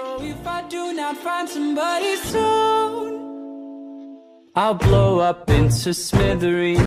So if I do not find somebody soon, I'll blow up into smithereens.